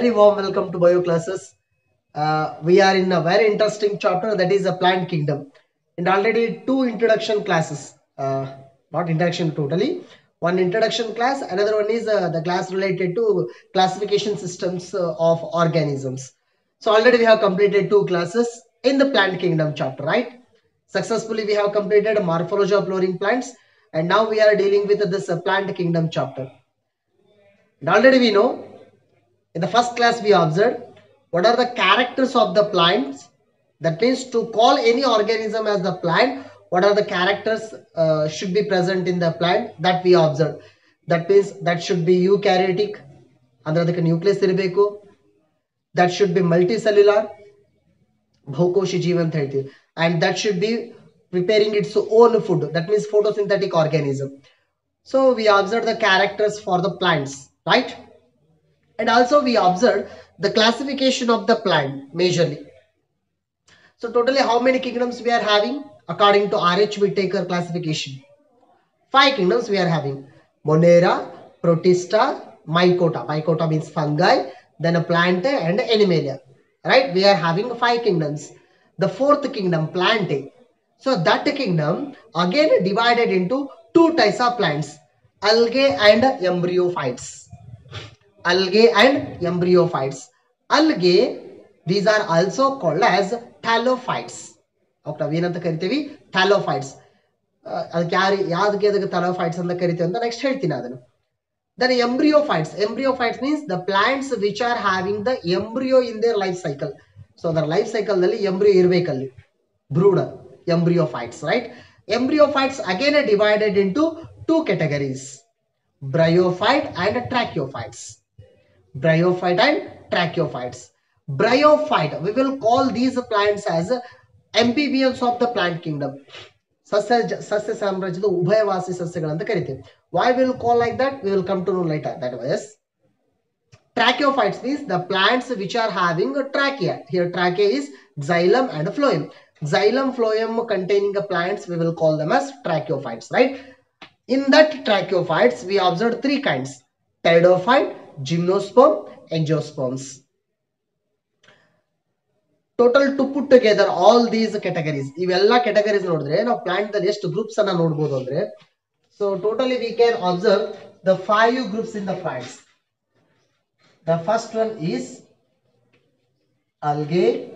very warm welcome to bio classes. Uh, we are in a very interesting chapter that is a plant kingdom. And already two introduction classes, uh, not introduction totally. One introduction class, another one is uh, the class related to classification systems uh, of organisms. So already we have completed two classes in the plant kingdom chapter, right? Successfully we have completed morphology of flowering plants and now we are dealing with this uh, plant kingdom chapter. And already we know in the first class we observed what are the characters of the plants. That means to call any organism as the plant, what are the characters uh, should be present in the plant that we observed. That means that should be eukaryotic, ಅಂದ್ರೆ ಅದಕ್ಕೆ nucleus ಇರಬೇಕು that should be multicellular ಬಹುಕೋಶಿ ಜೀವ ಅಂತ ಹೇಳ್ತೀವಿ and that should be preparing it's own food that means photosynthetic organism so we observe the characters for the plants right And also we observed the classification of the plant majorly. So totally how many kingdoms we are having? According to rh whittaker classification. Five kingdoms we are having. Monera protista mycota. Mycota means fungi then a plant and animalia. Right? We are having five kingdoms. The fourth kingdom plantae so that kingdom again divided into two types of plants algae and embryophytes algae and embryophytes algae, these are also called as talophytes okay ನಾವೇನಂತ ಕರಿತೀವಿ? Thallophytes ಅದಕ್ಕೆ ಯಾರು, ಯಾವ್ದಕ್ಕೆ ಅದಕ್ಕೆ thallophytes ಅಂತ ಕರಿತೀವಿ ಅಂತ next ಹೇಳ್ತೀನಿ ಅದನ್ನು. Then embryophytes embryophytes means the plants which are having the embryo in their life cycle so ಅದರ ಲೈಫ್ ಸೈಕಲ್ನಲ್ಲಿ embryo ಇರಬೇಕಲ್ಲಿ. Broad embryophytes right embryophytes again divided in two categories bryophyte and tracheophytes. bryophyte and tracheophytes bryophyte we will call these plants as amphibians of the plant kingdom ಸಸ್ಯ ಸಸ್ಯ ಸಾಮ್ರಾಜ್ಯದ ಉಭಯವಾಸಿ ಸಸ್ಯಗಳಂತ ಕರಿತೀವಿ why we will call like that we will come to know later that was tracheophytes means the plants which are having a trachea here trachea is xylem and phloem xylem phloem containing the plants we will call them as tracheophytes right in that tracheophytes, we observed three kinds pteridophyte, gymnosperm, angiosperms. Total to put together all these categories ಇವೆಲ್ಲ categories ನೋಡಿದ್ರೆ ನಾವು plant ದಲ್ಲಿ ಎಷ್ಟು groups ಅನ್ನ ನೋಡಬಹುದು ಅಂದ್ರೆ so totally we can observe the five groups in the plants the first one is algae.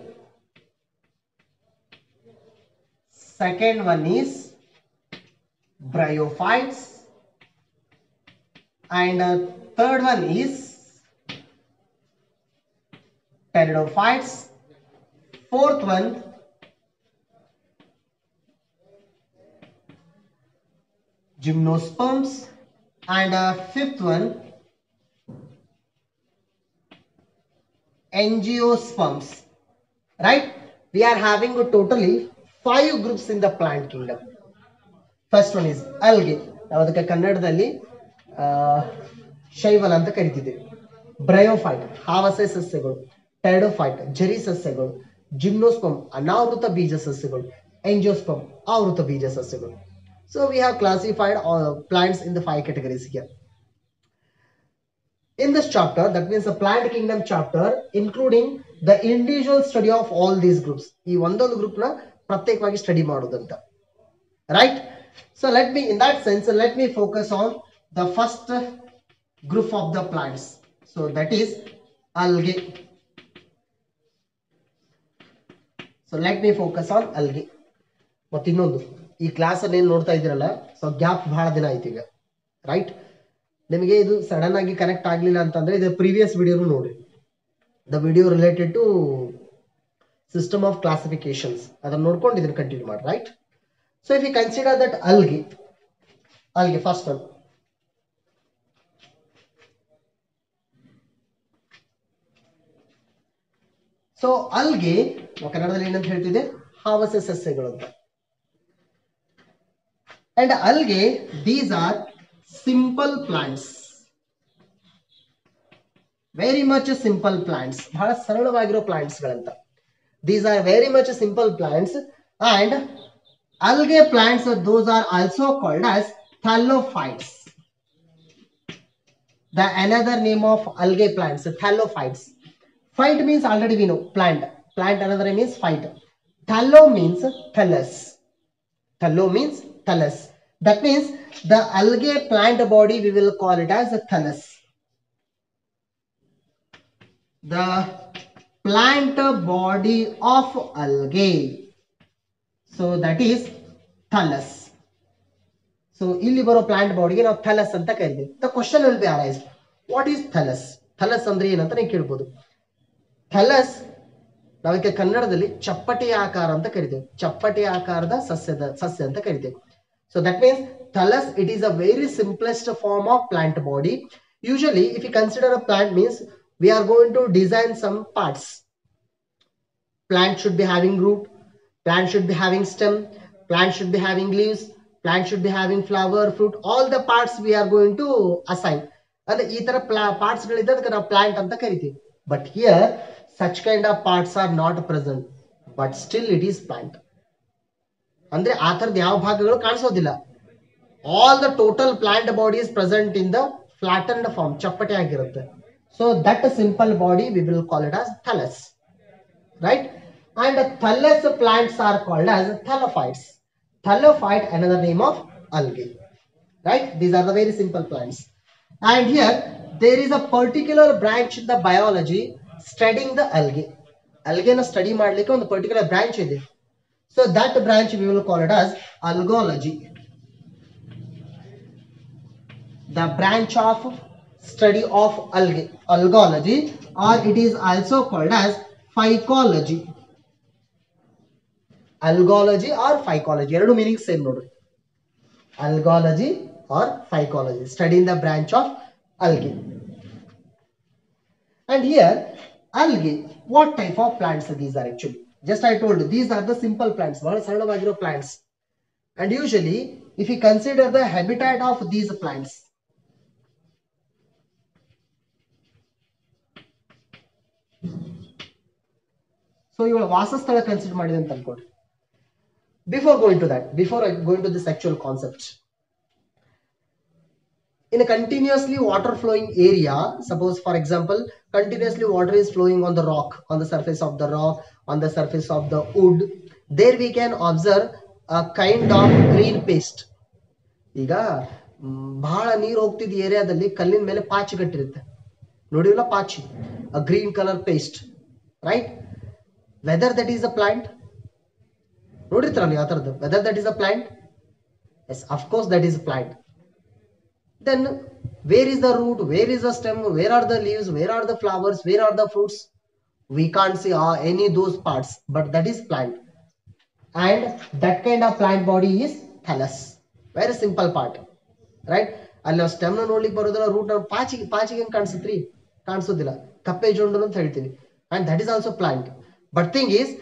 Second one is bryophytes. And uh, third one is pteridophytes fourth one gymnosperms and uh, fifth one angiosperms right we are having a totally five groups in the plant kingdom first one is ಅಲ್ಗೆ ನಾವು ಅದಕ್ಕೆ ಕನ್ನಡದಲ್ಲಿ ಶೈವಲ ಅಂತ ಕರಿತಿದ್ದೇವೆ. Bryophyte, ಹಾವಸೆ ಸಸ್ಯಗಳು, ಟೈಡೋಫೈಟ್, Jerry ಸಸ್ಯಗಳು, ಜಿಮ್ನೋಸ್ಪಮ್, ಅನಾವೃತ ಬೀಜ ಸಸ್ಯಗಳು ಎಂಜೋಸ್ಪಮ್ ಆವೃತ ಬೀಜ ಸಸ್ಯಗಳು. So we have classified plants in five five categories in this chapter that means the plant kingdom chapter including the individual study of all these groups ಈ ಒಂದೊಂದು ಗ್ರೂಪ್ನ ಪ್ರತ್ಯೇಕವಾಗಿ ಸ್ಟಡಿ ಮಾಡೋದಂತ. Right so let me in that sense let me focus on the first group of the plants. So, that is algae. So, let me focus on algae. ಮತ್ತೆ ಇನ್ನೊಂದು, ಈ class ಅಲ್ಲಿ ಏನ್ ನೋಡ್ತಾ ಇದ್ದೀರಲ್ಲ ಸೊ ಗ್ಯಾಪ್ ಬಹಳ ದಿನ ಆಯ್ತು ಈಗ ರೈಟ್ ನಿಮಗೆ ಇದು ಸಡನ್ ಆಗಿ ಕನೆಕ್ಟ್ ಆಗ್ಲಿಲ್ಲ ಅಂತಂದ್ರೆ ಇದು ಪ್ರೀವಿಯಸ್ ವಿಡಿಯೋನು ನೋಡಿ. The video related to system of classifications ಅದನ್ನ ನೋಡ್ಕೊಂಡು ಇದನ್ನ ಕಂಟಿನ್ಯೂ ಮಾಡಿ right so if you consider that algae algae first one. So algae ಕನ್ನಡದಲ್ಲಿ ಏನಂತ ಹೇಳ್ತಿದೆ ಹಾವಸ ಸಸ್ಯಗಳು ಅಂತ. And algae these are simple plants very much simple plants ಬಹಳ ಸರಳವಾಗಿರೋ plants ಗಳಂತ. These are very much simple plants and algae plants those are also called as thallophytes the another name of algae plants thallophytes phyte means already we know plant plant another name is phyte thallo means thallus thallo means thallus that means the algae plant body we will call it as a thallus the plant body of algae so that is thallus so ಇಲ್ಲಿ ಬರೋ plant ಬಾಡಿಗೆ ನಾವು thallus ಅಂತ ಕರಿತೀವಿ the question will be arise what is thallus thallus ಅಂದ್ರೆ ಏನಂತ ನೀವು ಕೇಳ್ಬೋದು ಥಲಸ್ ನಾವಕ್ಕೆ ಕನ್ನಡದಲ್ಲಿ ಚಪ್ಪಟೆ ಆಕಾರ ಅಂತ ಕರಿತೇವೆ. ಚಪ್ಪಟೆ ಆಕಾರದ ಸಸ್ಯದ ಸಸ್ಯ ಅಂತ ಕರಿತೇವೆ. So that means thallus it is a very simplest form of plant body usually if you consider a plant means we are going to design some parts plant should be having root plant should be having stem plant should be having leaves plant should be having flower fruit all the parts we are going to assign. ಅಂದ್ರೆ ಈ ತರ parts ಗಳಿದ್ದ ನಾವು plant ಅಂತ ಕರಿತೀವಿ. But here such kind of parts are not present but still it is plant ಅಂದ್ರೆ ಆ ತರದ ಯಾವ ಭಾಗಗಳು ಕಾಣಿಸೋದಿಲ್ಲ all the total plant body is present in the ಫ್ಲಾಟನ್ಡ್ form ಚಪ್ಪಟೆ ಆಗಿರುತ್ತೆ so that simple body V will call it as thallus right? And thallus plants are called as thallophytes. Thallophyte, another name of algae, right? These are the very simple plants. And here, there is a particular branch in the biology studying the algae. Algae na study ಮಾಡಲಿಕ್ಕೆ ಒಂದು particular branch ಇದೆ. So that branch we will call it as algology. The branch of study of algae, algology, or it is also called as phycology. Algology or phycology. ಎರಡು meaning same ನೋಡ್ರಿ algology or phycology studying the branch of algae and here algae what type of plants these are actually just i told you these are the simple plants ಬಹಳ ಸರಳವಾಗಿರೋ plants and usually if you consider the habitat of these plants so ಇವಳ ವಾಸಸ್ಥಳ consider ಮಾಡಿದೆ ಅಂತ ಅನ್ಕೊಡ್ರಿ before going to that before going to this actual concept In a continuously water flowing area suppose for example continuously water is flowing on the rock on the surface of the rock on the surface of the wood there we can observe a kind of green paste ಈಗ ಬಹಳ ನೀರು ಹೋಗ್ತಿದ್ದ ಏರಿಯಾದಲ್ಲಿ ಕಲ್ಲಿನ ಮೇಲೆ ಪಾಚಿ ಕಟ್ಟಿರುತ್ತೆ ನೋಡಿಲ್ಲ ಪಾಚಿ a green colour paste right whether that is a plant ನೋಡಿರ್ತೀರ ನೀವು ಆ ಥರದ್ದು whether that is a plant yes of course that is a plant then where is the root where is the stem where are the leaves where are the flowers where are the fruits we can't see uh, any those parts but that is plant and that kind of plant body is thallus very simple part right ಅಲ್ಲಿ ನಾವು stem ನೋಡ್ಲಿಕ್ಕೆ ಬರೋದಿಲ್ಲ root ಪಾಚಿಗೆ ಪಾಚಿಗೆ ಹೆಂಗ್ ಕಾಣಿಸುತ್ರಿ ಕಾಣಿಸೋದಿಲ್ಲ ಕಪ್ಪೆ ಜೊಂಡು ಅಂತ ಹೇಳ್ತೀವಿ and that is also plant but thing is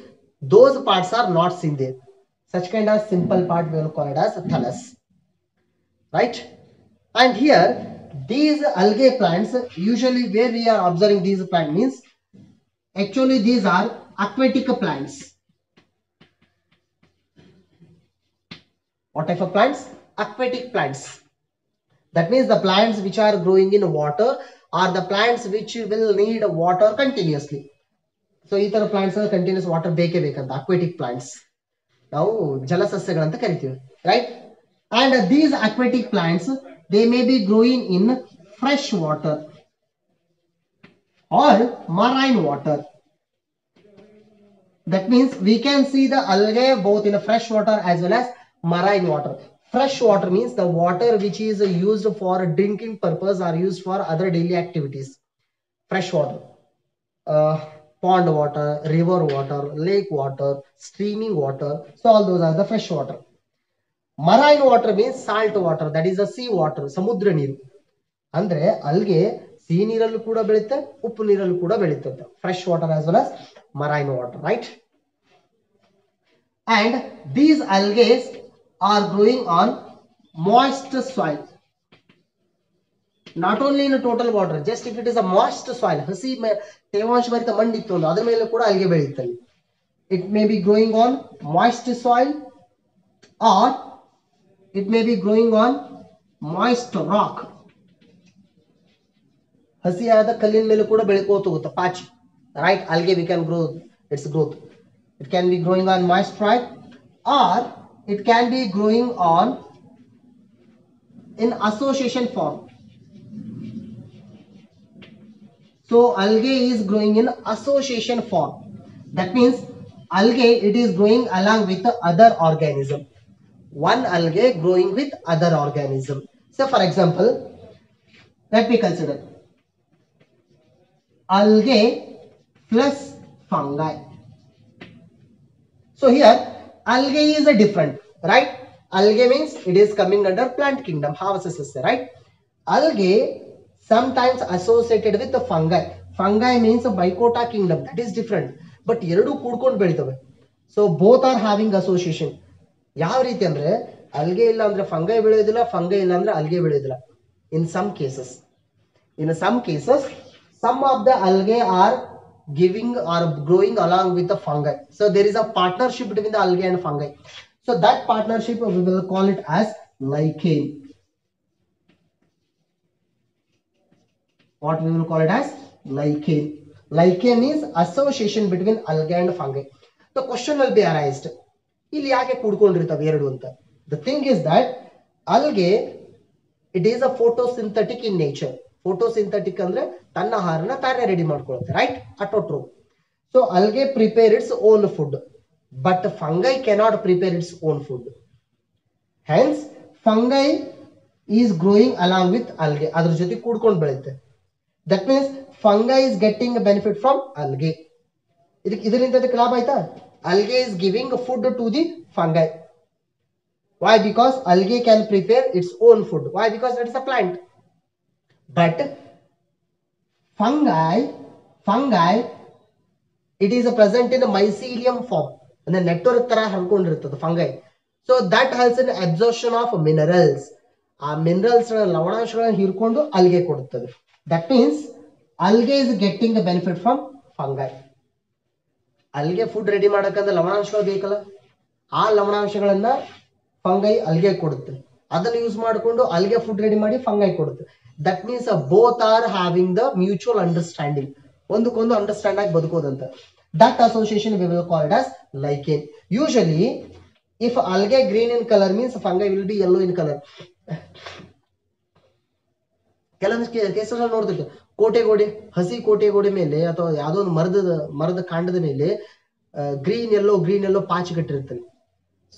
those parts are not sin there such kind of simple part will call it as thallus right and here these algae plants usually where we are observing these plant means actually these are aquatic plants what type of plants aquatic plants that means the plants which are growing in water are the plants which will need water continuously so ಈ ತರ plants continuous water ಬೇಕೇ ಬೇಕಂತ aquatic plants ನಾವು ಜಲಸಸ್ಯಗಳಂತ ಕರಿತೀವಿ right and these aquatic plants they may be growing in fresh water or marine water. That means we can see the algae both in fresh water as well as marine water. Fresh water means the water which is used for drinking purpose or used for other daily activities. Fresh water uh, pond water river water lake water streaming water. So all those are the fresh water marine water means salt water that is a sea water ಸಮುದ್ರ ನೀರು. ಅಂದ್ರೆ ಅಲ್ಗೆ ಸಿಹಿ ನೀರಲ್ಲೂ ಕೂಡ ಬೆಳೆಯುತ್ತೆ ಉಪ್ಪು ನೀರಲ್ಲೂ ಕೂಡ ಬೆಳೀತದೆ fresh water as well as marine water right and these algaes are growing on moist soil not only in total water just if it is a moist soil ಹಸಿ ತೇವಾಂಶ ಭರಿತ ಮಣ್ಣಿತ್ತು ಅದರ ಮೇಲೆ ಕೂಡ ಅಲ್ಗೆ ಬೆಳೆಯುತ್ತೆ it may be growing on moist soil or it may be growing on moist rock ಹಸಿಯಾದ ಕಲ್ಲಿನ ಮೇಲೆ ಕೂಡ ಬೆಳ್ಕೋತ ಹೋಗುತ್ತೆ ಪಾಚಿ right algae we can grow it's growth it can be growing on moist right R it can be growing on in association form So algae is growing in association form. That means algae it is growing along with the other organism. One algae growing with other organism. So for example, let me consider algae plus fungi. So here algae is a different, right? Algae means it is coming under plant kingdom, Havasasasya, right? Algae sometimes associated with the fungi. Fungi means a mycota kingdom, that is different. But ಎರಡು ಕೂಡ್ಕೊಂಡು ಬೆಳಿತವೆ so both are having association ಯಾವ ರೀತಿ ಅಂದ್ರೆ ಅಲ್ಗೆ ಇಲ್ಲ ಅಂದ್ರೆ fungi ಬೆಳೆಯೋದಿಲ್ಲ, fungi ಇಲ್ಲ ಅಂದ್ರೆ ಅಲ್ಗೆ ಬೆಳೆಯೋದಿಲ್ಲ in some cases in some cases some of the algae are giving are growing along with the fungi so there is a partnership between the algae and fungi so that partnership will call it as lichen what we will call it as lichen. Lichen is association between algae and fungi. The question will be arised. ಇಲ್ಲಿ ಯಾಕೆ ಕೂಡ್ಕೊಂಡಿರ್ತಾವೆ ಎರಡು ಅಂತ? The thing is that algae it is a photosynthetic in nature photosynthetic ಅಂದ್ರೆ ತನ್ನ ಆಹಾರನ ತಾನೇ ready ಮಾಡ್ಕೊಳ್ಳುತ್ತೆ right ಅಟೋಟ್ರೋ so algae prepare its own food but fungi cannot prepare its own food hence fungi is growing along with algae. ಅದ್ರ ಜೊತೆ ಕೂಡ್ಕೊಂಡು ಬೆಳೆಯುತ್ತೆ. That means fungi is getting benefit from algae. ಇದಕ್ಕೆ ಇದರಿಂದ ಅದಕ್ಕೆ ಲಾಭ ಆಯ್ತಾ? ಅಲ್ಗೆ is giving food to the fungi Why? Because algae can prepare its own food. Why? Because it is a plant. But fungi, fungi, it is present in a mycelium form. ಅಂದ್ರೆ network ತರ ಹರ್ಕೊಂಡಿರ್ತದೆ fungi so that has an ಅಬ್ಸರ್ಷನ್ of minerals ಆ minerals ಲವಣಾಂಶಗಳನ್ನ ಹೀರ್ಕೊಂಡು ಅಲ್ಗೆ ಕೊಡುತ್ತದೆ that means algae is getting benefit from fungi Algae food ready ಮಾಡಕ್ಕಂದ್ರೆ ಲವಣಾಂಶಗಳು ಬೇಕಲ್ಲ? ಆ ಲವಣಾಂಶಗಳನ್ನ fungi ಅಲ್ಗೆ ಕೊಡುತ್ತೆ. ಅದನ್ನ use ಮಾಡಿಕೊಂಡು ಅಲ್ಗೆ ಫುಡ್ ರೆಡಿ ಮಾಡಿ ಫಂಗೈ ಕೊಡುತ್ತೆ. That means both are having the mutual understanding ಒಂದಕ್ಕೊಂದು ಅಂಡರ್ಸ್ಟ್ಯಾಂಡ್ ಆಗಿ ಬದುಕೋದಂತ. That association we will called as lichen usually if algae green in colour means fungi will be yellow in colour ಕೆಲವೊಂದು cases ನೋಡ್ತಿದ್ದೆ ಕೋಟೆಗೋಡೆ, ಹಸಿ ಕೋಟೆಗೋಡೆ ಮೇಲೆ ಅಥವಾ ಯಾವುದೋ ಒಂದು ಮರದ ಮರದ ಕಾಂಡದ ಮೇಲೆ ಗ್ರೀನ್ ಎಲ್ಲೋ ಗ್ರೀನ್ ಎಲ್ಲೋ ಪಾಚಿ ಕಟ್ಟಿರ್ತಾನೆ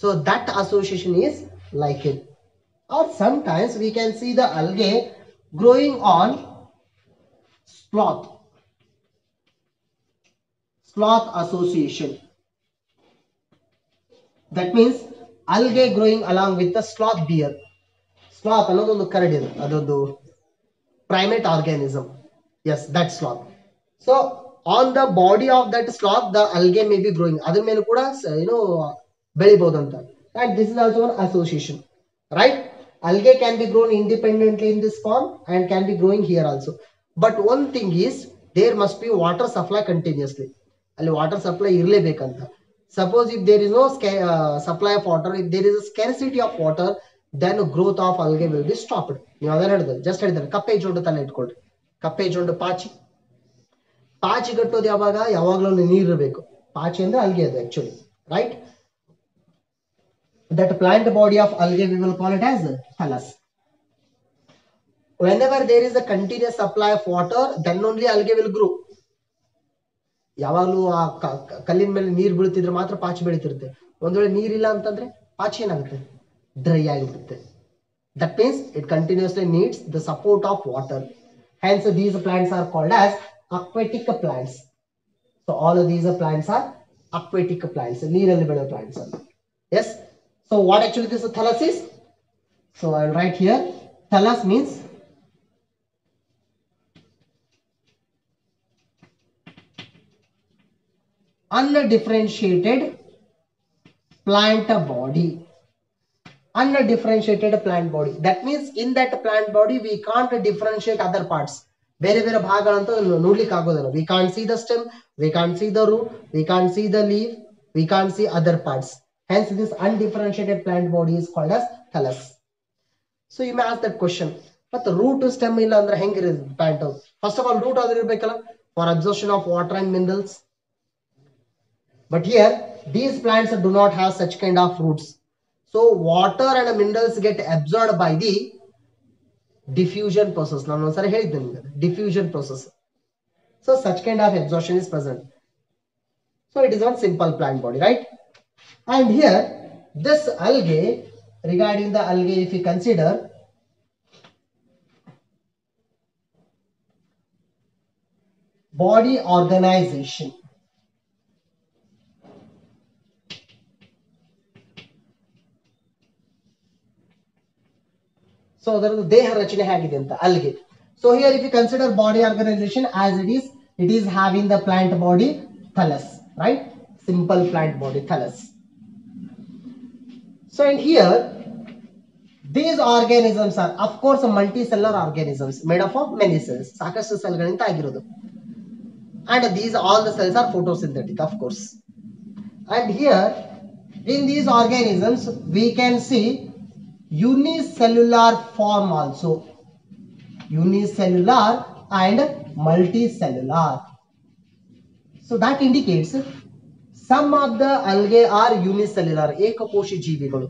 so that association is like it are sometimes we can see the algae growing on sloth sloth association that means algae growing along with the sloth bear sloth ಅನ್ನೋದೊಂದು ಕರಡಿದೆ, ಅದೊಂದು primate organism as that sloth so on the body of that sloth the algae may be growing ಅದ್ರ ಮೇಲೆ ಕೂಡ ಏನು ಬೆಳಿಬಹುದು ಅಂತ and this is also one association right algae can be grown independently in this form and can be growing here also but one thing is there must be water supply continuously ಅಲ್ಲಿ water supply ಇರಲೇಬೇಕಂತ. Suppose if there is no supply of water if there is scarcity of water then growth of algae will be stopped ನೀವು ಅದನ್ನ ಹೇಳಿದ್ರೆ just ಹೇಳಿದ್ರೆ, ಕಪ್ಪೆ ಜೋಡ ತಲೆ ಇಟ್ಕೊಳ್ರಿ. ಕಪ್ಪೆ ಜೊಂಡು ಪಾಚಿ. ಪಾಚಿ ಕಟ್ಟೋದು ಯಾವಾಗ? ಯಾವಾಗಲೂ ನೀರು ಇರಬೇಕು ಪಾಚಿ ಅಂದ್ರೆ ಅಲ್ಗೆ ಅದು actually right that plant body of algae we will call it as thallus. Whenever there is a continuous supply of water, then only algae will grow. ಯಾವಾಗಲೂ ಆ ಕಲ್ಲಿನ ಮೇಲೆ ನೀರು ಬೀಳ್ತಿದ್ರೆ ಮಾತ್ರ ಪಾಚಿ ಬೆಳೀತಿರುತ್ತೆ. ಒಂದ್ ವೇಳೆ ನೀರಿಲ್ಲ ಅಂತಂದ್ರೆ ಪಾಚಿ ಏನಾಗುತ್ತೆ? ಡ್ರೈ ಆಗಿಬಿಡುತ್ತೆ. That means it continuously needs the support of water Hence, these plants are called as aquatic plants. So, all of these plants are aquatic plants, nearly below plants. Yes. So, what actually this thallus is? So, I will write here. Thallus means undifferentiated plant body Undifferentiated plant body. That means in that plant body we can't differentiate other parts. ಬೇರೆ ಬೇರೆ ಭಾಗಗಳಂತ ನೋಡ್ಲಿಕ್ಕೆ ಆಗೋದಿಲ್ಲ we can C the stem we can C the root we can C the leave we can C other parts Hence, this undifferentiated plant body is called as thallus. So you may ask that question, ಮತ್ತೆ root stem ಇಲ್ಲ ಅಂದ್ರೆ ಹೆಂಗಿರೋದು plant first of all root ಆದ್ರೆ ಇರ್ಬೇಕಲ್ಲ for ಅಬ್ಸರ್ಷನ್ of water and minerals but here these plants do not have such kind of roots so water and minerals get absorbed by the diffusion process ನಾನು ಒಂದ್ಸರಿ ಹೇಳಿದ್ದೆ ನಿಮಗೆ diffusion process so such kind of absorption is present so it is one simple plant body right and here this algae regarding the algae if you consider body organization so ಅದರದ್ದು ದೇಹ ರಚನೆ ಹೇಗಿದೆ ಅಂತ ಅಲ್ಲಿಗೆ so here if you consider body organisation as it is it is having the plant body thallus right simple plant body thallus so and here these organisms are of course multicellular organisms made up of many cells ಸಾಕಷ್ಟು ಸೆಲ್ಗಳಿಂದ ಆಗಿರೋದು and these all the cells are photosynthetic of course and here in these organisms we can see unicellular form also unicellular and multicellular so that indicates some of the algae are unicellular ಏಕಕೋಶಿ ಜೀವಿಗಳು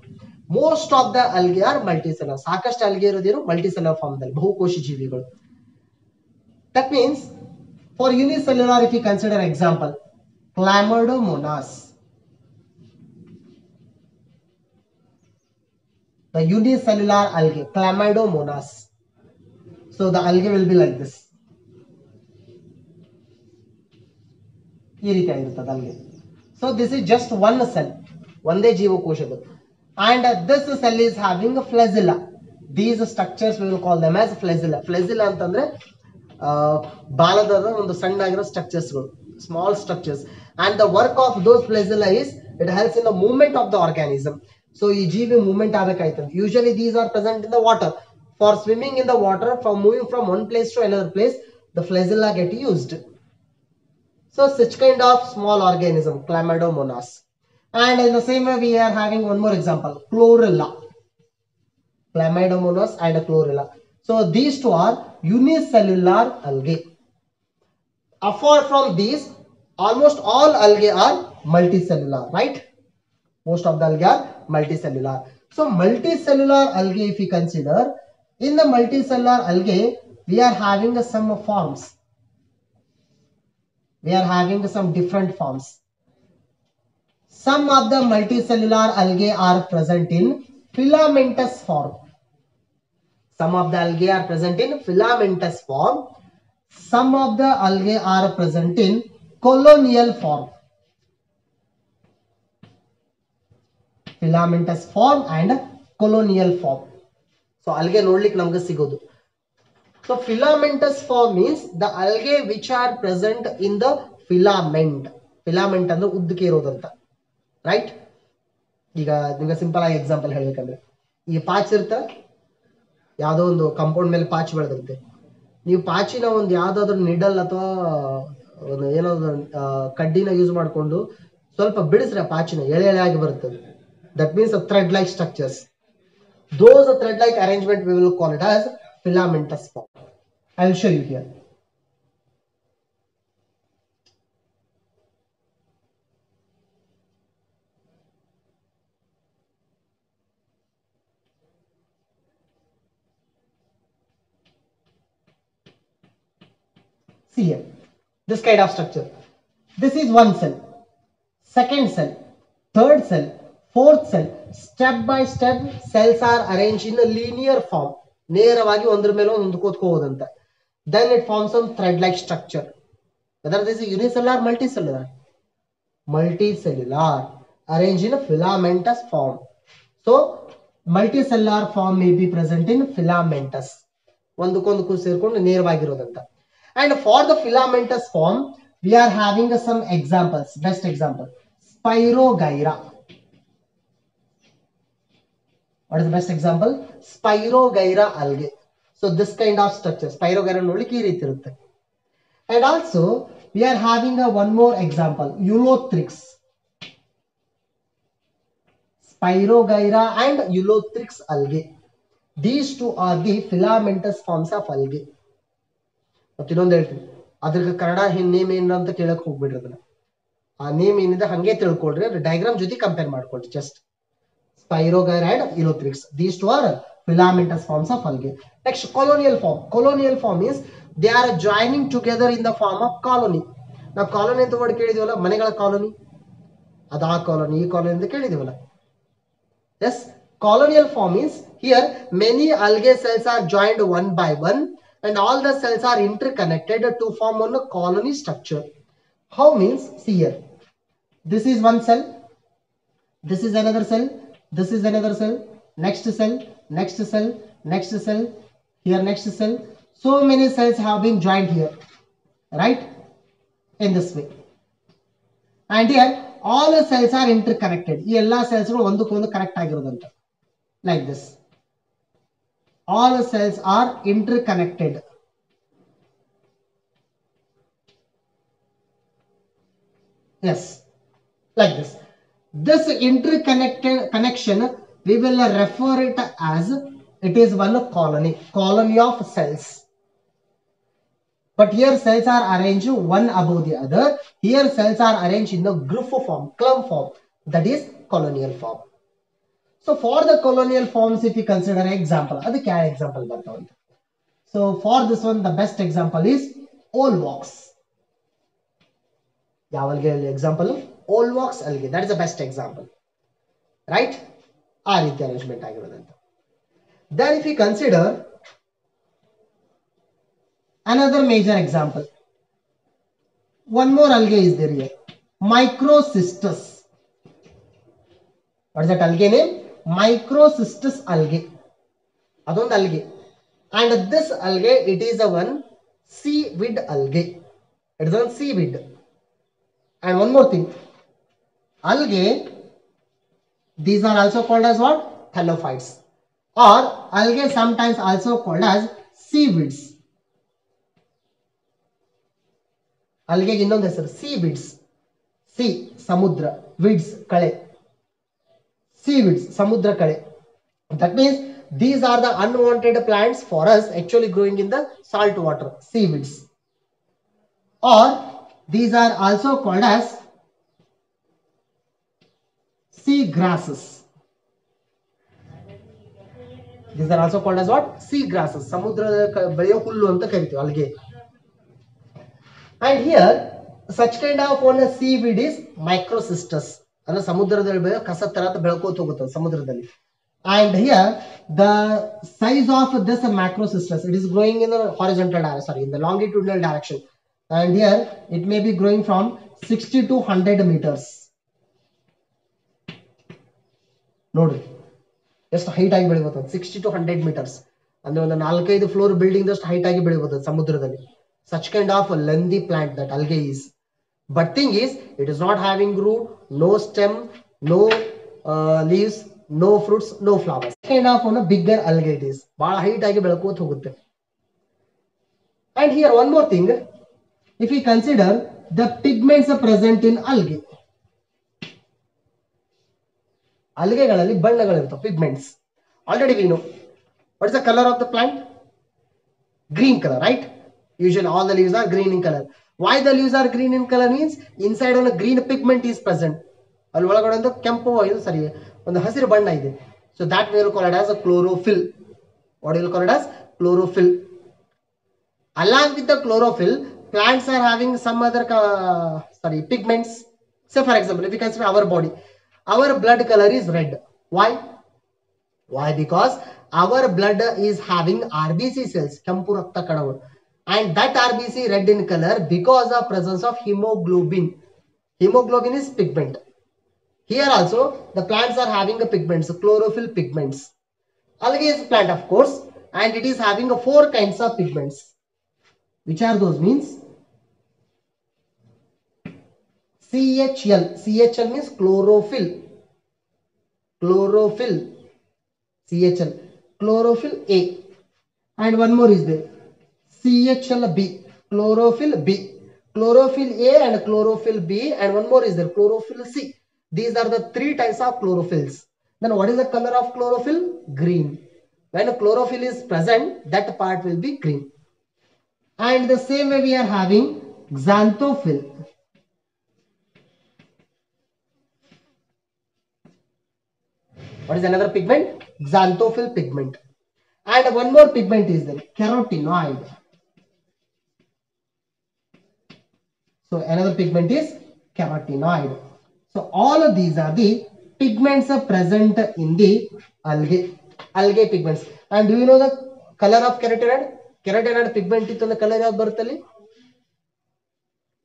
most of the algae are multicellular ಸಾಕಷ್ಟು algae ಇರೋದೇನು multicellular form ದಲ್ಲಿ ಬಹುಕೋಶಿ ಜೀವಿಗಳು that means for unicellular if you consider example chlamydomonas the unicellular algae chlamydomonas so the algae will be like this ಈ ರೀತಿ ಆಗಿರ್ತದೆ algae so this is just one cell ಒಂದೇ ಜೀವಕೋಶದ್ದು and this cell is having a flagella these structures we will call them as flagella flagella ಅಂತಂದ್ರೆ ಆ, ಬಾಲದ ಒಂದು ಸಣ್ಣಾಗಿರೋ ಸ್ಟ್ರಕ್ಚರ್ಸ್ಗಳು small structures and the work of those ಫ್ಲೆಸೆಲ್ಲ is it helps in the movement of the organism So EGV movement aagakaitante. Usually these are present in the water. For swimming in the water, for moving from one place to another place, the flagella get used. So such kind of small organism, Chlamydomonas. And in the same way, we are having one more example, Chlorella. Chlamydomonas and Chlorella. So these two are unicellular algae. Apart from these, almost all algae are multicellular, right? Most of the algae are multicellular so multicellular algae if you consider in the multicellular algae we are having some forms we are having some different forms. Some of the multicellular algae are present in filamentous form. Some of the algae are present in filamentous form. Some of the algae are present in colonial form. Filamentous form and colonial form so algae ನೋಡ್ಲಿಕ್ಕೆ ನಮ್ಗೆ ಸಿಗೋದು. So filamentous form means the algae which are present in the filament filament ಅಂದ್ರೆ ಉದ್ದಕ್ಕೆ ಇರೋದಂತ. Right ಈಗ ನಿಮ್ಗೆ simple ಆಗಿ example ಹೇಳ್ಬೇಕಂದ್ರೆ. ಈಗ ಪಾಚ್ ಇರ್ತ ಯಾವುದೋ ಒಂದು ಕಂಪೌಂಡ್ ಮೇಲೆ ಪಾಚ್ ಬೆಳೆದಿರುತ್ತೆ ನೀವು ಪಾಚಿನ ಒಂದು ಯಾವ್ದಾದ್ರು ನಿಡಲ್ ಅಥವಾ ಒಂದು ಏನಾದ್ರು ಕಡ್ಡಿನ ಯೂಸ್ ಮಾಡಿಕೊಂಡು ಸ್ವಲ್ಪ ಬಿಡಿಸ್ರೆ ಪಾಚಿನ. ಎಳೆ ಎಳೆ ಆಗಿ ಬರುತ್ತದೆ. That means the thread-like structures. Those thread-like arrangement we will call it as filamentous form. I will show you here. See here, this kind of structure. This is one cell, second cell, third cell, fourth cell step by step cells are arrange in linear form ನೇರವಾಗಿ ಒಂದ್ರ ಮೇಲೆ ಒಂದು ಕೂತ್ಕೋಬೋದಂತ then it forms an thread like structure whether this unicellular multicellular multicellular arrange in filamentous form so multicellular form may be present in filamentous ಒಂದಕ್ಕೊಂದಕ್ಕೂ ಸೇರ್ಕೊಂಡು ನೇರವಾಗಿರೋದಂತ. And for the filamentous form we are having some examples best example Spirogyra what is the best example spirogyra algae so this kind of structure spirogyra ನೋಡ್ಲಿಕ್ಕೆ ಈ and also we are having a one more example Eulothrix. spirogyra and Eulothrix algae These two are the filamentous forms of algae. ಮತ್ತೆ ಇನ್ನೊಂದು ಹೇಳ್ತೀನಿ ಅದ್ರ Kannada name ಏನು ಅಂತ ಕೇಳಕ್ ಹೋಗ್ಬಿಡ್ರಿ ಅದನ್ನ ಆ ನೇಮ್ ಏನಿದೆ ಹಂಗೆ ತಿಳ್ಕೊಳ್ರಿ ಡಯಾಗ್ರಾಮ್ ಜೊತೆ ಕಂಪೇರ್ ಮಾಡ್ಕೊಳ್ರಿ just ಸ್ಪೈರೋಗೈರೈಡ್ ಇರೋಥ್ರಿಕ್ಸ್ these two are filamentous forms of algae. Next, colonial form. Colonial form is they are joining together in the form of colony. ನಾವು ಕಾಲೋನಿ ಅಂತ ವರ್ಡ್ ಕೇಳಿದೀವಲ್ಲ ಮನೆಗಳ ಕಾಲೋನಿ ಅದು ಆ ಕಾಲೋನಿ ಈ ಕಾಲೋನಿ ಅಂತ ಕೇಳಿದೀವಲ್ಲ yes colonial form is here many algae cells are joined one by one and all the cells are interconnected to form one colony structure. How means see here. This is one cell. This is another cell. This is another cell, next cell, next cell, next cell, here next cell. So many cells have been joined here, right? In this way. And here, all the cells are interconnected. All cells are connected like this. All the cells are interconnected. Yes, like this. This interconnected connection, we will refer it as it is one colony, colony of cells. But here cells are arranged one above the other. Here cells are arranged in the group form, clump form. That is colonial form. So for the colonial forms, if you consider an example, ಅದಕ್ಕೆ ಯಾವ example ಬರ್ತಾವ ಅಂತ So for this one, the best example is Olvox. ಯಾವ ಅಲ್ಗೆ example Olvox algae that is the best example. Right? ಆ ರೀತಿ arrangement ಆಗಿರೋದಂತ Then if you consider another major example, one more algae is there here, Microcystus. What is that algae name? Microcystus algae. ಅದೊಂದು algae. And this algae, it is a one seaweed algae. It is a seaweed. And one more thing. Algae, these are also called as what? Thallophytes. Or algae sometimes also called as seaweeds. ಅಲ್ಲಿಗೆ ಇನ್ನೊಂದು ಹೆಸರು C widths C ಸಮುದ್ರ widths ಕಳೆ C widths ಸಮುದ್ರ ಕಳೆ that means these are the unwanted plants for us actually growing in the salt water seaweeds or these are also called as sea grasses these are also called as what sea grasses ಸಮುದ್ರದ ಕ- ಬೆಳೆಯೋ ಹುಲ್ಲು ಅಂತ ಕರಿತೀವಿ ಅಲ್ಲಿಗೆ and here such kind of one seaweed is microcystus ಅಂದ್ರೆ ಸಮುದ್ರದಲ್ಲಿ ಬೆಳೆಯೋ ಕಸ ತರ ಅಂತ ಬೆಳ್ಕೋತ ಹೋಗುತ್ತೆ ಸಮುದ್ರದಲ್ಲಿ and here the size of this macrocystus it is growing in the horizontal direction sorry in the longitudinal direction and here it may be growing from 60 to ನೋಡ್ರಿ, ಎಷ್ಟು ಹೈಟ್ ಆಗಿ ಬೆಳಿಬೋದು ಸಿಕ್ಸ್ಟಿ ಟು ಹಂಡ್ರೆಡ್ ಮೀಟರ್ಸ್ ಅಂದ್ರೆ ಒಂದು ನಾಲ್ಕೈದು floor building ಅಷ್ಟು height ಆಗಿ ಬೆಳಿಬೋದು ಸಮುದ್ರದಲ್ಲಿ. Such kind of lengthy plant that algae is but thing is it is not having ರೂ no stem no leaves no fruits no flowers kind of one bigger algae it is ಬಹಳ height ಆಗಿ ಬೆಳಕೋತ್ ಹೋಗುತ್ತೆ. And here one more thing if you consider the pigments present in algae ಅಲ್ಲಿಗೆಗಳಲ್ಲಿ ಬಣ್ಣಗಳಿರ್ತವೆ pigments already we know what is the colour of the plant green colour right usually all the leaves are green in colour why the leaves are green in colour means inside ಅನ್ನ green pigment is present ಅಲ್ಲಿ ಒಳಗಡೆ ಒಂದು ಕೆಂಪು ಇದು ಸರಿ, ಒಂದು ಹಸಿರು ಬಣ್ಣ ಇದೆ. So that will called as a chlorophyll what will called as chlorophyll along with the chlorophyll plants are having some other sorry pigments so for example if you consider our body our blood color is red. Why? Why? Because our blood is having rbc cells and that rbc red in color because of presence of hemoglobin. Hemoglobin is pigment. Here also the plants are having a pigments chlorophyll pigments. Algae is plant of course and it is having four kinds of pigments. Which are those means? CHL. CHL means chlorophyll. Chlorophyll. CHL. Chlorophyll A. And one more is there. CHL B. Chlorophyll B. Chlorophyll A and chlorophyll B. And one more is there. Chlorophyll C. These are the three types of chlorophylls. Then what is the color of chlorophyll? Green. when chlorophyll is present that part will be green and the same way we are having xanthophyll what is another pigment xanthophyll pigment and one more pigment is there carotenoid so another pigment is carotenoid so all of these are the pigments are present in the algae algae pigments and do you know the color of carotenoid carotenoid pigment ಇತ್ತು ಅಂದ್ರೆ colour ಯಾವ್ದು ಬರುತ್ತಲ್ಲಿ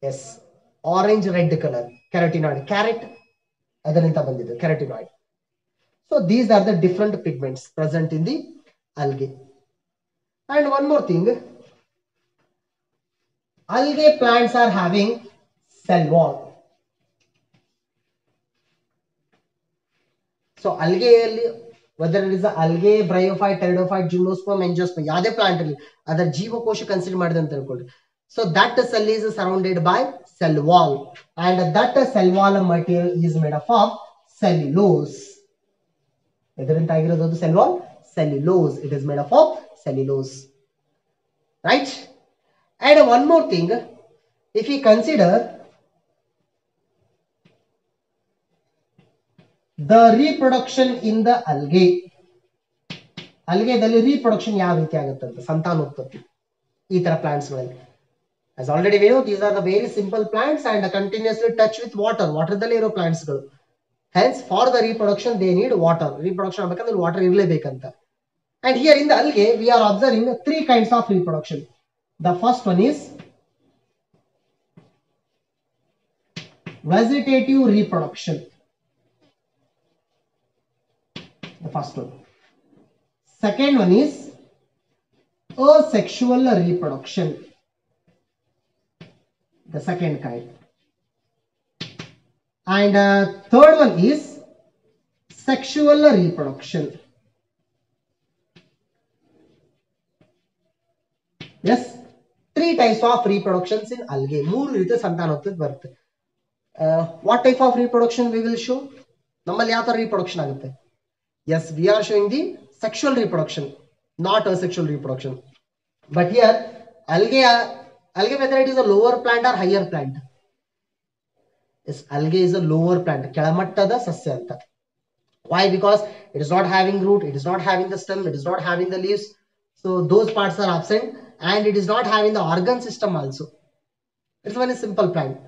S orange red colour ಕ್ಯಾರಟಿನಾಯ್ಡ್ carrot ಅದರಿಂದ ಬಂದಿದ್ದು ಕ್ಯಾರಟಿನಾಯ್ಡ್ so these are the different pigments present in the algae and one more thing algae plants are having cell wall so ಅಲ್ಗೆಯಲ್ಲಿ weather it is algae bryophyte pteridophyte ಜಿಮ್ನೋಸ್ಪಮ್ ಎಂಜೋಸ್ಪಮ್ ಯಾವುದೇ plant ಇರಲಿ ಅದರ ಜೀವಕೋಶ consider ಮಾಡಿದೆ ಅಂತ ತಿಳ್ಕೊಳ್ಳಿ so that cell is surrounded by cell wall and that cell wall material is made up of cellulose ಇದರಿಂದ ಆಗಿರೋದು cell wall cellulose it is made up of cellulose right and one more thing if we consider the reproduction in the algae algaeದಲ್ಲಿ reproduction ಯಾವ ರೀತಿ ಆಗುತ್ತೆ ಅಂತ ಸಂತಾನೋತ್ಪತ್ತಿ ಈ ತರ plants ಗಳಲ್ಲಿ as already we know these are the very simple plants and continuously touch with water water ದಲ್ಲಿ ಇರೋ plants ಗಳು hence for the reproduction they need water reproduction ಆಗಬೇಕಂದ್ರೆ water ಇರಲೇಬೇಕಂತ and here in the algae we are observing three kinds of reproduction the first one is vegetative reproduction the first one second one is asexual reproduction the second kind and uh, third one is sexual reproduction yes three types of reproductions in algae ಮೂರು ರೀತಿಯ ಸಂತಾನೋತ್ಪತ್ತಿ ಬರುತ್ತೆ what type of reproduction we will show ನಮ್ಮಲ್ಲಿ ಯಾವ ತರ reproduction ಆಗುತ್ತೆ yes we are showing the sexual reproduction not asexual reproduction but here algae algae whether it is a lower plant or higher plant as algae is a lower plant ಕೆಳಮಟ್ಟದ ಸಸ್ಯ ಅಂತ. Why because it is not having root it is not having the stem it is not having the leaves so those parts are absent and it is not having the organ system also it's very simple plant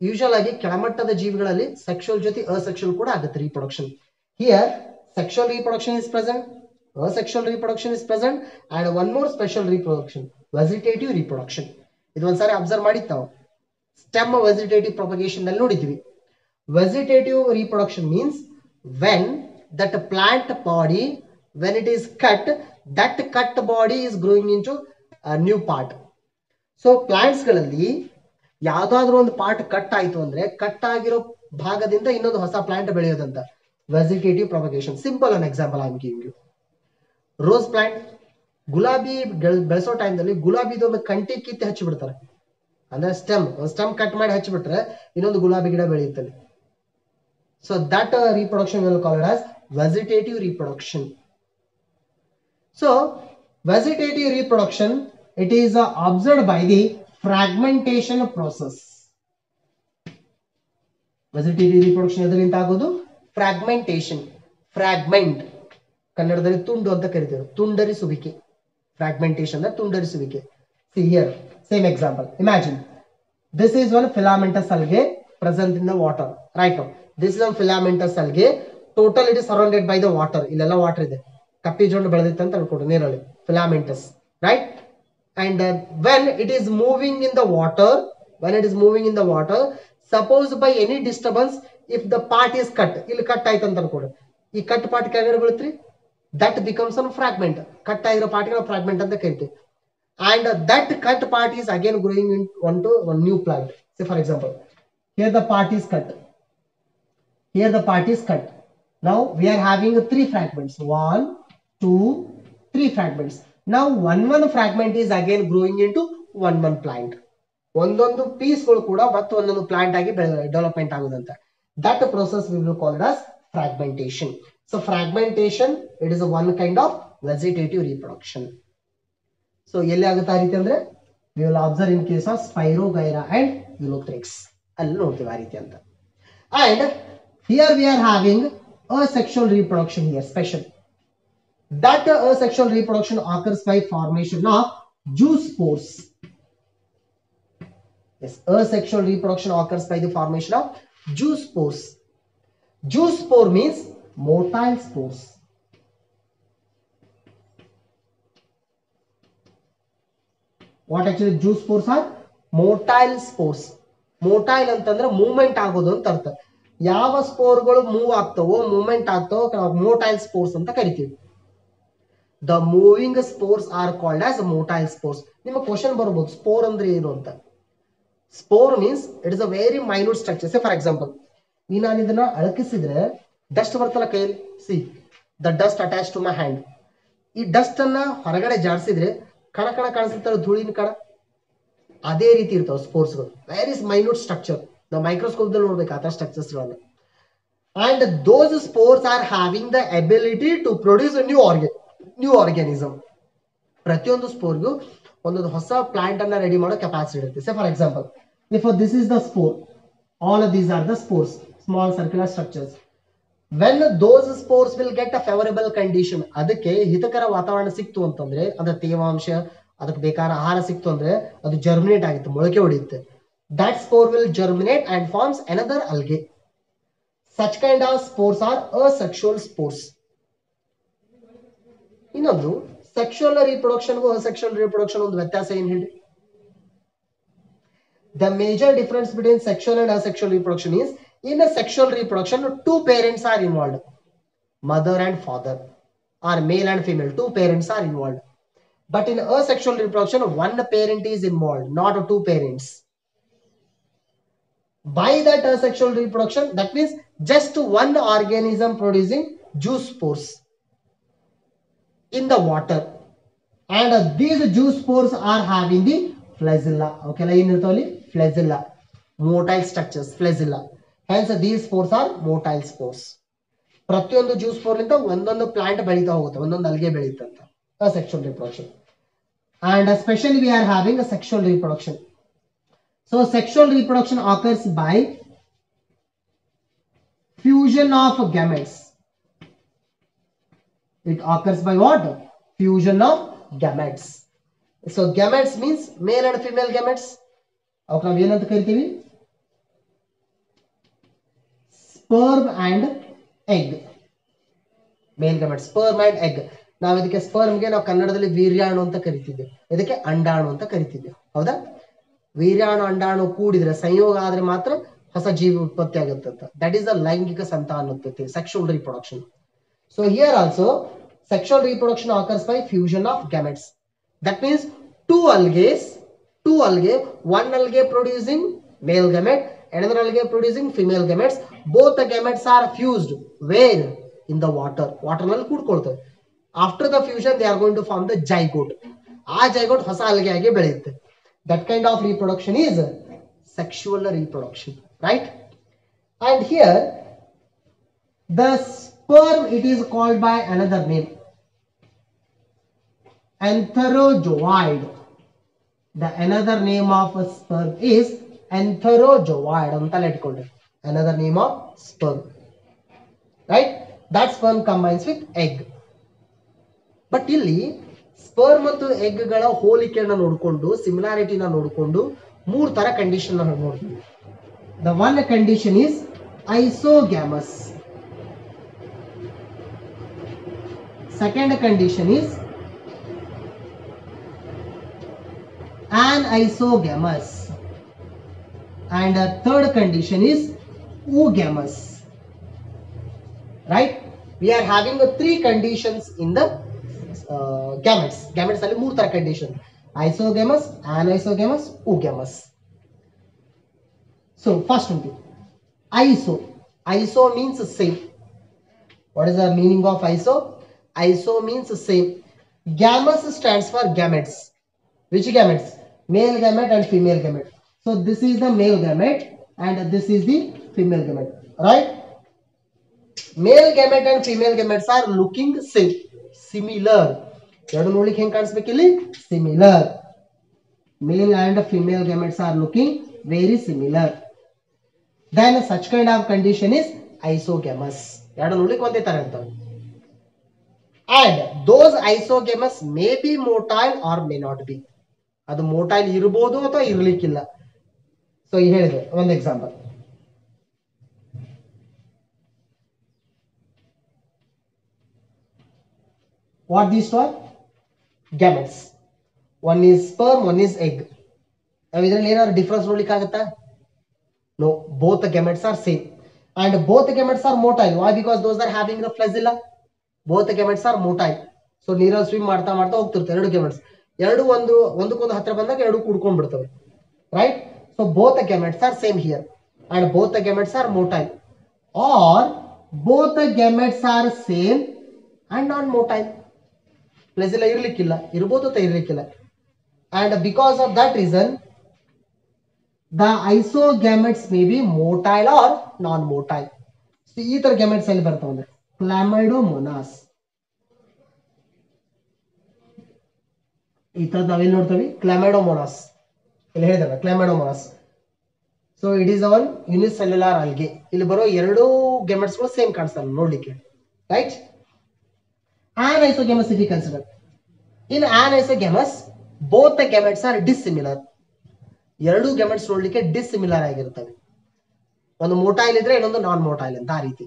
usual ಆಗಿ ಕೆಳಮಟ್ಟದ ಜೀವಿಗಳಲ್ಲಿ sexual ಜೊತೆ asexual ಕೂಡ ಆಗುತ್ತೆ reproduction here sexual reproduction is present asexual reproduction is present and one more special reproduction vegetative reproduction ಇದು ಒಂದ್ಸಾರಿ observe ಮಾಡಿತ್ತು stem vegetative ಪ್ರೊಪಗೇಷನ್ನಲ್ಲಿ ನೋಡಿದ್ವಿ. Vegetative reproduction means when that plant body, when it is cut, that cut body is growing into a new part. So ಪ್ಲಾಂಟ್ಸ್ಗಳಲ್ಲಿ ಯಾವ್ದಾದ್ರು ಒಂದು part cut ಆಯ್ತು ಅಂದ್ರೆ cut ಆಗಿರೋ ಭಾಗದಿಂದ ಇನ್ನೊಂದು ಹೊಸ plant ಬೆಳೆಯೋದಂತ. Vegetative propagation simple an example I giving you rose plant ಗುಲಾಬಿ ಬೆಳ್- ಬೆಳೆಸೋ ಟೈಮ್ದಲ್ಲಿ ಗುಲಾಬಿದು ಒಂದು ಕಂಟಿ ಕಿತ್ತಿ ಹಚ್ಚಿ ಬಿಡ್ತಾರೆ ಅಂದ್ರೆ ಸ್ಟೆಮ್ ಒಂದು ಸ್ಟೆಮ್ ಕಟ್ ಮಾಡಿ ಹಚ್ಚಿಬಿಟ್ರೆ ಇನ್ನೊಂದು ಗುಲಾಬಿ ಗಿಡ ಬೆಳೆಯುತ್ತಲ್ಲಿ so that reproduction will called as vegetative reproduction so vegetative reproduction it is observe by the fragmentation process vegetative reproduction ಎದರಿಂದ ಆಗೋದು? ಫ್ರಾಗ್ಮೆಂಟೇಶನ್ ಫ್ರಾಗ್ಮೆಂಟ್ ಕನ್ನಡದಲ್ಲಿ ತುಂಡು ಅಂತ ಕರಿತೀವಿ ತುಂಡರಿಸುವಿಕೆ. Fragmentation ತುಂಡರಿಸುವಿಕೆ. See here Same example. Imagine. This is one filamentous algae present in the water. Right now, this is one filamentous algae. Total it is surrounded by the water. ಇಲ್ಲೆಲ್ಲ water ಇದೆ. ಕಪ್ಪಿ ಜೊಂಡು ಬೆಳೆದಿತ್ತು ಅಂತ ಅನ್ಕೊಂಡು ನೇರಳೆ filamentous right and when it is moving in the water when it is moving in the water suppose by any disturbance if the part is cut ಇಲ್ಲಿ cut ಆಯ್ತು ಅಂತ ಅನ್ಕೊಡು. ಈ ಕಟ್ ಪಾರ್ಟ್ ಕೆಳಗಡೆ ಬೀಳುತ್ರಿ that becomes an fragment cut ಆಗಿರೋ ಪಾರ್ಟ್ಗಳ fragment ಅಂತ ಕರಿತೀವಿ. and uh, that cut part is again growing in onto one new plant say for example here the part is cut here the part is cut now we are having three fragments one two three fragments now one one fragment is again growing into one one plant ಒಂದೊಂದು ಪೀಸ್ಗಳು ಕೂಡ ಮತ್ತೆ ಒಂದೊಂದು plant ಆಗಿ development ಆಗುದಂತ that process V will call it as fragmentation so fragmentation it is one kind of vegetative reproduction so ಎಲ್ಲಿ ಆಗುತ್ತೆ ಆ ರೀತಿ ಅಂದ್ರೆ will observe in case of Spirogyra and Ulothrix ಅಲ್ಲಿ ನೋಡ್ತೀವಿ ಆ ರೀತಿ ಅಂತ and here we are having a sexual reproduction here special that a sexual reproduction occurs by formation of zoospores yes asexual reproduction occurs by the formation of zoospores juice spore means motile spores what zoospores are motile spores. Motile ಅಂತಂದ್ರೆ movement ಆಗೋದು ಅಂತ ಅರ್ಥ. ಯಾವ ಸ್ಪೋರ್ಗಳು move ಆಗ್ತವೋ movement ಆಗ್ತವೋ motile spores ಅಂತ ಕರಿತೀವಿ. The moving spores are called as motile spores ನಿಮಗೆ ಕ್ವಶನ್ ಬರ್ಬೋದು ಸ್ಪೋರ್ ಅಂದ್ರೆ ಏನು ಅಂತ? Spore means it is a very minute structure say for example ಈ ನಾನು ಇದನ್ನ ಅಳಕಿಸಿದ್ರೆ ಡಸ್ಟ್ ಬರ್ತಲ್ಲ ಕೈಯಲ್ಲಿ. See the dust attach to my hand ಈ ಡಸ್ಟ್ ಅನ್ನ ಹೊರಗಡೆ ಜಾಡಿಸಿದ್ರೆ ಕಣ ಕಣ ಕಾಣಿಸುತ್ತಲ್ಲ ಧೂಳಿನ ಕಣ ಅದೇ ರೀತಿ ಇರ್ತಾವೆ ಸ್ಪೋರ್ಸ್ಗಳು ವೆರಿ ಮೈನ್ಯೂಟ್ ಸ್ಟ್ರಕ್ಚರ್ ನಾವು ಮೈಕ್ರೋಸ್ಕೋಪ್ ದಲ್ಲಿ ನೋಡ್ಬೇಕು, ಆ ಸ್ಟ್ರಕ್ಚರ್ಸ್ ಗಳನ್ನ. And those spores are having the ability to produce new organ new organism ಪ್ರತಿಯೊಂದು ಸ್ಪೋರ್ಗೂ ಒಂದೊಂದು ಹೊಸ ಪ್ಲಾಂಟ್ ಅನ್ನ ರೆಡಿ ಮಾಡೋ ಕೆಪಾಸಿಟಿ ಇರುತ್ತೆ. So for example if this is the spore all these are the spores small circular structures when those spores will get a favourable condition ಅದಕ್ಕೆ ಹಿತಕರ ವಾತಾವರಣ ಸಿಕ್ತು ಅಂತಂದ್ರೆ ಅದ್ರ ತೇವಾಂಶ, ಅದಕ್ಕೆ ಬೇಕಾದ ಆಹಾರ ಸಿಕ್ತು ಅಂದ್ರೆ ಅದು ಜರ್ಮಿನೇಟ್ ಆಗುತ್ತೆ, ಮೊಳಕೆ ಹೊಡೆಯುತ್ತೆ. That spore will germinate and forms another algae such kind of spores are asexual spores ಇನ್ನೊಂದು ಸೆಕ್ಷುವಲ್ ರೀಪ್ರೊಡಕ್ಷನ್ಗೂ ಅಸೆಕ್ಷುವಲ್ ರಿಪ್ರೊಡಕ್ಷನ್ ಒಂದು ವ್ಯತ್ಯಾಸ ಏನ್ ಹೇಳಿ the major difference between sexual and asexual reproduction is in a sexual reproduction, two parents are involved. Mother and father are male and female. Two parents are involved. But in asexual reproduction, one parent is involved, not two parents. By that asexual reproduction, that means just one organism producing zoospores in the water. And these zoospores are having the flagella. Okay, la in flagella. Motile structures, flagella. hence uh, these spores are motile spores ಪ್ರತಿಯೊಂದು juice spore ಲಿಂದ ಒಂದೊಂದು plant ಬೆಳೀತಾ ಹೋಗುತ್ತೆ ಒಂದೊಂದು ಅಲ್ಗೆ ಬೆಳೀತಂತ asexual reproduction and specially we are having a sexual reproduction So sexual reproduction occurs by fusion of gametes. It occurs by what? Fusion of gametes. So gametes means male and female gametes. ಅವಕ್ಕೆ ನಾವು ಏನಂತ ಕರಿತೀವಿ sperm and egg male gamete sperm and egg ನಾವು ಇದಕ್ಕೆ ಸ್ಪರ್ಮ್ಗೆ ನಾವು ಕನ್ನಡದಲ್ಲಿ ವೀರ್ಯಾಣು ಅಂತ ಕರಿತಿದ್ದೆ. ಇದಕ್ಕೆ ಅಂಡಾಣು ಅಂತ ಕರಿತಿದ್ದೆ. ಹೌದಾ? ವೀರ್ಯಾಣು, ಅಂಡಾಣು ಕೂಡಿದ್ರೆ ಸಂಯೋಗ ಆದ್ರೆ ಮಾತ್ರ ಹೊಸ ಜೀವಿ ಉತ್ಪತ್ತಿ ಆಗುತ್ತೆ ಅಂತ. ದಟ್ ಈಸ್ ದ ಲೈಂಗಿಕ ಸಂತಾನೋತ್ಪತ್ತಿ sexual reproduction so here also sexual reproduction occurs by fusion of gametes that means two algaes two algae one algae producing male gamet another algae producing female gametes both the gametes are fused where in the water water ನಲ್ಲಿ ಕೂಡ್ಕೊಳ್ತವೆ after the fusion they are going to form the zygote ಆ zygote ಹೊಸ ಅಲ್ಗೆ ಆಗಿ ಬೆಳೆಯುತ್ತೆ that kind of reproduction is sexual reproduction right and here the sperm it is called by another name antherozoid the another name of a sperm is antherozoid ಅಂತ ಇಟ್ಕೊಳ್ಳಿ another name of sperm. Right? That sperm combines with egg. But ಇಲ್ಲಿ sperm ಮತ್ತು ಎಗ್ಗಳ ಹೋಲಿಕೆಯನ್ನ ನೋಡಿಕೊಂಡು ಸಿಮಿಲಾರಿಟಿನ ನೋಡಿಕೊಂಡು ಮೂರು ತರ ಕಂಡೀಷನ್ ನೋಡ್ತೀವಿ. The one condition is isogamous second condition is an isogamous. and a third condition is oogamous right we are having uh, three conditions in the uh, gametes gametes ಅಲ್ಲಿ ಮೂರು ತರ condition isogamous ಅನೈಸೋಗ್ಯಾಮಸ್ oogamous so first one iso iso means same what is the meaning of iso iso means same gammas stands for gametes which gametes male gamete and female gamete so this is the male gamete and this is the female gamete right male gamete and female gametes are looking same similar ಎರಡು ನೋಡ್ಲಿಕ್ಕೆ ಹೆಂಗ್ ಕಾಣಿಸ್ಬೇಕು ಇಲ್ಲಿ similar male and female gametes are looking very similar then such kind of condition is isogamous ಎರಡು ನೋಡ್ಲಿಕ್ಕೆ ಒಂದೇ ತರ ಇರ್ತವೆ and those isogamous may be motile or may not be ಅದು ಮೋಟೈಲ್ ಇರ್ಬೋದು ಅಥವಾ ಇರ್ಲಿಕ್ಕಿಲ್ಲ ಸೊ ಈ ಹೇಳಿದೆ ಒಂದು example what these are gametes one is sperm one is egg ನಾವು ಇದರಲ್ಲಿ ಏನಾದ್ರು ಡಿಫ್ರೆನ್ಸ್ ನೋಡ್ಲಿಕ್ಕೆ ಆಗುತ್ತಾ? No both gametes are same and both gametes are motile why because those are having the flagella both gametes are motile so ನೀರಲ್ಲಿ swim ಮಾಡ್ತಾ ಮಾಡ್ತಾ ಹೋಗ್ತಿರ್ತಾರೆ ಎರಡು ಗ್ಯಾಮೆಟ್ಸ್ ಎರಡು ಒಂದು, ಒಂದಕ್ಕೊಂದು ಹತ್ರ ಬಂದಾಗ ಎರಡು ಕೂಡ್ಕೊಂಡ್ ಬಿಡ್ತವೆ right so both gametes are same here and both gametes are motile or both gametes are same and non motile ಫ್ಲೆಸಿಲ್ಲ ಇರ್ಲಿಕ್ಕಿಲ್ಲ ಇರ್ಬೋದು ಅಥವಾ ಇರ್ಲಿಕ್ಕಿಲ್ಲ and because of that reason the isogametes may be motile or non-motile. So, ಈ ತರ gametes ಎಲ್ಲಿ ಬರ್ತಾವ ಅಂದ್ರೆ ಕ್ಲಾಮೈಡೋಮೋನಾಸ್ ಈ ತರದ್ ನಾವೆಲ್ಲಿ ನೋಡ್ತೀವಿ ಕ್ಲಾಮೈಡೋಮೋನಾಸ್ ಇಲ್ಲಿ ಹೇಳಿದಲ್ಲ Chlamydomonas so it is an unicellular algae ಇಲ್ಲಿ ಬರೋ ಎರಡು ಗಳು ಸೇಮ್ ಕಾಣಿಸ್ತಲ್ಲ ನೋಡ್ಲಿಕ್ಕೆ. Right anisogamous if consider in anisogamous both the gametes are dissimilar ಎರಡು ಗೆಮೆಟ್ಸ್ ನೋಡ್ಲಿಕ್ಕೆ ಡಿಸಿಮಿಲರ್ ಆಗಿರ್ತವೆ ಒಂದು ಮೋಟೈಲ್ ಇದ್ರೆ ಇನ್ನೊಂದು ನಾನ್ ಮೋಟೈಲ್ ಅಂತ ಆ ರೀತಿ.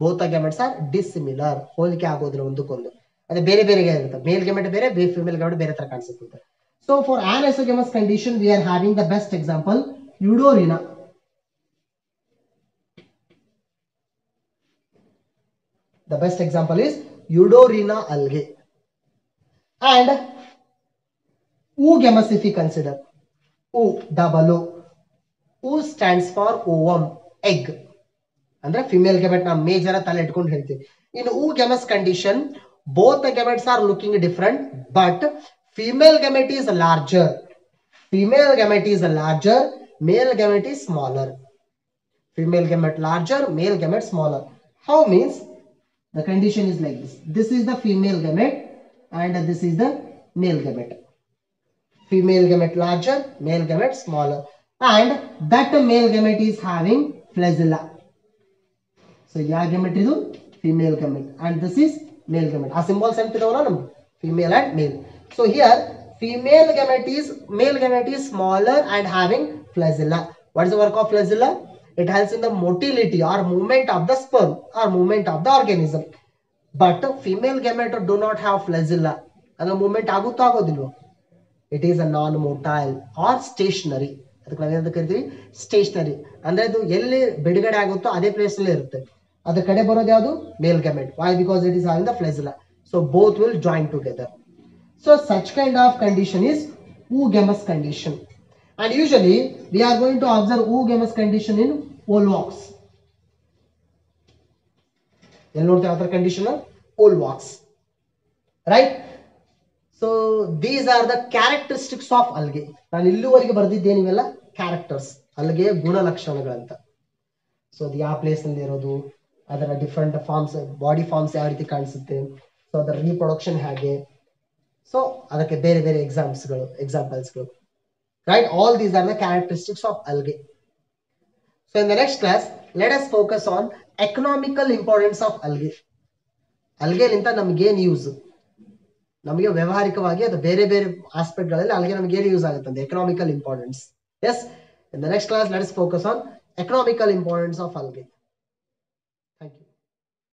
ಬೋತ್ ಗೆಮೆಟ್ಸ್ ಆರ್ ಡಿಸಿಮಿಲರ್ ಹೋಲಿಕೆ ಆಗೋದಿಲ್ಲ ಒಂದಕ್ಕೊಂದು. ಅದೇ ಬೇರೆ ಬೇರೆ ಇರುತ್ತೆ. ಮೇಲ್ ಗೆಮೆಟ್ ಬೇರೆ ಫಿಮೇಲ್ ಗೆಮೆಟ್ ಬೇರೆ ತರ ಕಾಣಿಸುತ್ತೆ. So for anisogamous condition we are having the best example Eudorina The best example is Eudorina algae. And oogamous if we consider. O double O. O stands for ovum, egg. ಅಂದ್ರೆ female gamete ನಾವು major ತಲೆ ಇಟ್ಕೊಂಡು ಹೇಳ್ತೀವಿ in oogamous condition both the gametes are looking different but female gamete is larger female gamete is larger mail gamete is smaller female gamete larger, male gamete smaller. How means the condition is like this. This is the female gamete and this is the male gamete. Female gamete larger, male gamete smaller. And that male gamete is having flagella. So yeah gamete is female gamete and this is male gamete. ಆ symbols ಎಂತಿದಾವಲ್ಲ ನಮ್ಗೆ female and male. So here female gamete is male gamete is smaller and having flagella. What is the work of flagella? It helps in the motility or movement of the sperm or movement of the organism. But female gamete do not have flagella. ಅದರ movement ಆಗುತ್ತೋ ಆಗೋದಿಲ್ವೋ it is a non motile or stationary ಅದಕ್ಕೆ ನಾವೇನಂತ ಕರಿತೀವಿ stationery ಅಂದ್ರೆ ಅದು ಎಲ್ಲಿ ಬಿಡುಗಡೆ ಆಗುತ್ತೋ ಅದೇ ಪ್ಲೇಸ್ ಅಲ್ಲೇ ಇರುತ್ತೆ ಅದ್ರ ಕಡೆ ಬರೋದು ಯಾವುದು male gamete why because it is on the flagella so both will join together So such kind of condition is Oogemus condition. And usually we are going to observe Oogemus condition in Olvox. You'll note the other conditioner, Olvox. Right? So these are the characteristics of algae. ನಾನು ಇಲ್ಲಿವರೆಗೆ ಬರೆದಿದ್ದೆ ನೀವೆಲ್ಲ characters ಅಲ್ಲಿಗೆ ಗುಣಲಕ್ಷಣಗಳಂತ so ಅದು ಯಾವ ಪ್ಲೇಸ್ನಲ್ಲಿ ಇರೋದು ಅದರ different forms body forms ಯಾವ ರೀತಿ ಕಾಣಿಸುತ್ತೆ ಸೊ ಅದರ ರೀಪ್ರೊಡಕ್ಷನ್ ಹೇಗೆ ಸೊ ಅದಕ್ಕೆ ಬೇರೆ ಬೇರೆ ಎಕ್ಸಾಮ್ಸ್ಗಳು ಎಕ್ಸಾಂಪಲ್ಸ್ಗಳು right all these are the characteristics of algae so in the next class let us focus on economical importance of algae ಅಲ್ಗೆಲಿಂತ ನಮ್ಗೇನು ಯೂಸ್ ನಮಗೆ ವ್ಯವಹಾರಿಕವಾಗಿ ಅದು ಬೇರೆ ಬೇರೆ ಆಸ್ಪೆಕ್ಟ್ಗಳಲ್ಲಿ ಅಲ್ಗೆ ನಮಗೆ ಏನು ಯೂಸ್ ಆಗುತ್ತೆ ಅಂದ್ರೆ economical importance as in the next class let's focus on economical importance of algae